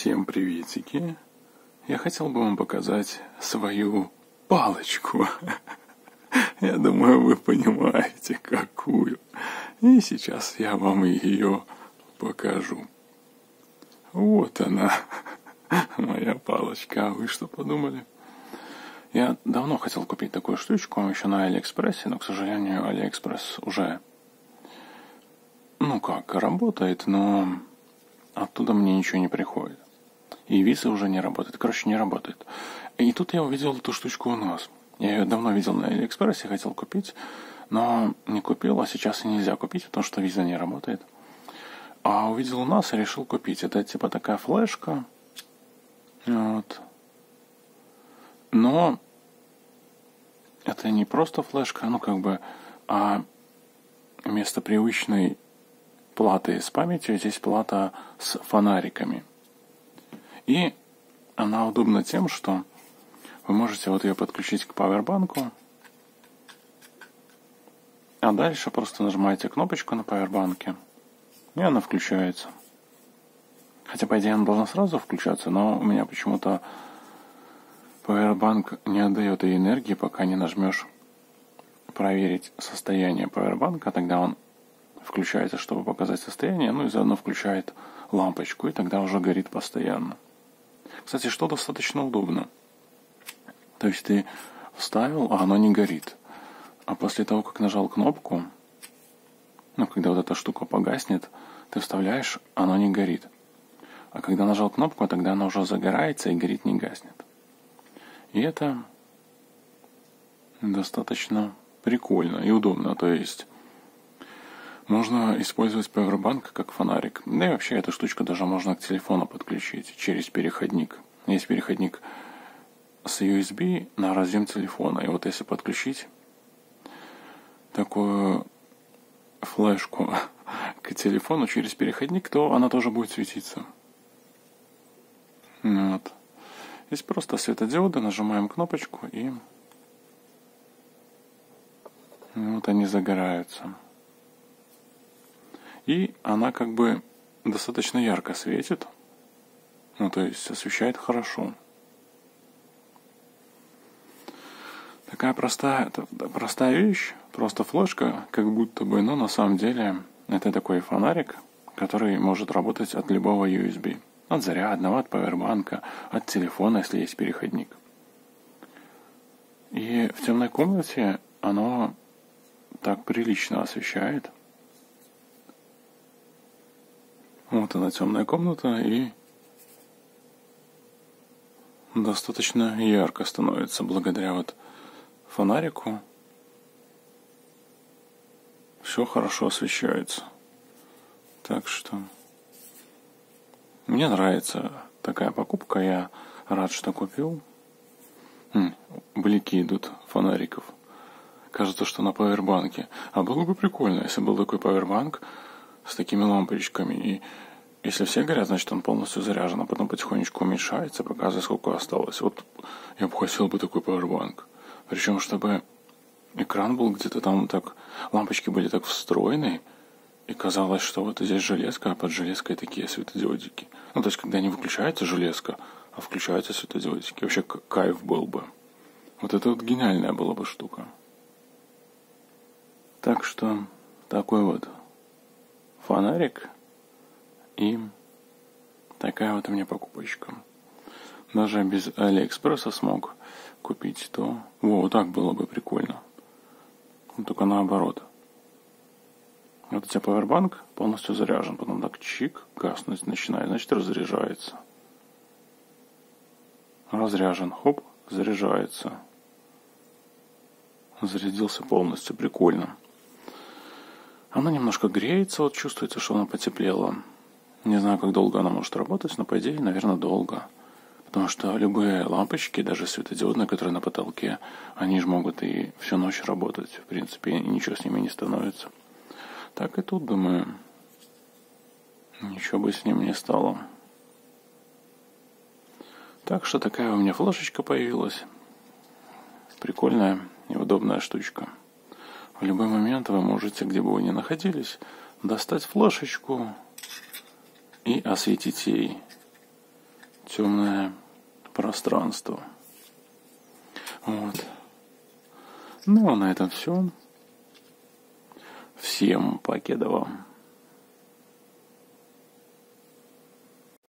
Всем приветики. Я хотел бы вам показать свою палочку. Я думаю, вы понимаете, какую. И сейчас я вам ее покажу. Вот она, моя палочка. Вы что подумали? Я давно хотел купить такую штучку, еще на Алиэкспрессе, но, к сожалению, Алиэкспресс уже, ну как, работает, но оттуда мне ничего не приходит. И виза уже не работает. Короче, не работает. И тут я увидел эту штучку у нас. Я ее давно видел на Алиэкспрессе, хотел купить, но не купил, а сейчас и нельзя купить, потому что виза не работает. А увидел у нас и решил купить. Это типа такая флешка. Вот. Но это не просто флешка, ну как бы, а вместо привычной платы с памятью, здесь плата с фонариками. И она удобна тем, что вы можете вот ее подключить к пауэрбанку, а дальше просто нажимаете кнопочку на пауэрбанке, и она включается. Хотя, по идее, она должна сразу включаться, но у меня почему-то Powerbank не отдает ей энергии, пока не нажмешь проверить состояние Powerbank, тогда он включается, чтобы показать состояние, ну и заодно включает лампочку, и тогда уже горит постоянно. Кстати, что достаточно удобно. То есть ты вставил, а оно не горит. А после того, как нажал кнопку, ну, когда вот эта штука погаснет, ты вставляешь, оно не горит. А когда нажал кнопку, тогда оно уже загорается и горит не гаснет. И это достаточно прикольно и удобно. То есть можно использовать Powerbank как фонарик. Да и вообще эту штучку даже можно к телефону подключить через переходник. Есть переходник с USB на разъем телефона. И вот если подключить такую флешку к телефону через переходник, то она тоже будет светиться. Вот. Здесь просто светодиоды, нажимаем кнопочку и вот они загораются и она как бы достаточно ярко светит, ну то есть освещает хорошо. Такая простая, простая вещь, просто флешка, как будто бы, но на самом деле это такой фонарик, который может работать от любого USB. От зарядного, от пауэрбанка, от телефона, если есть переходник. И в темной комнате оно так прилично освещает – Вот она темная комната и достаточно ярко становится благодаря вот фонарику. Все хорошо освещается. Так что мне нравится такая покупка. Я рад, что купил. Блики идут фонариков. Кажется, что на пауэрбанке. А было бы прикольно, если был такой пауэрбанк, с такими лампочками. И если все горят, значит он полностью заряжен, а потом потихонечку уменьшается, показывая, сколько осталось. Вот я бы хотел бы такой пауэрбанк. Причем, чтобы экран был где-то там так, лампочки были так встроены, и казалось, что вот здесь железка, а под железкой такие светодиодики. Ну, то есть, когда не выключается железка, а включаются светодиодики. Вообще кайф был бы. Вот это вот гениальная была бы штука. Так что такой вот фонарик и такая вот у меня покупочка. Даже без Алиэкспресса смог купить то. Во, вот так было бы прикольно. Только наоборот. Вот у тебя пауэрбанк полностью заряжен, потом так чик, гаснуть начинает, значит разряжается. Разряжен, хоп, заряжается. Зарядился полностью, прикольно. Она немножко греется, вот чувствуется, что она потеплела. Не знаю, как долго она может работать, но по идее, наверное, долго. Потому что любые лампочки, даже светодиодные, которые на потолке, они же могут и всю ночь работать. В принципе, и ничего с ними не становится. Так и тут, думаю, ничего бы с ним не стало. Так что такая у меня флешечка появилась. Прикольная и удобная штучка. В любой момент вы можете, где бы вы ни находились, достать флешечку и осветить ей темное пространство. Вот. Ну а на этом все. Всем покеда вам.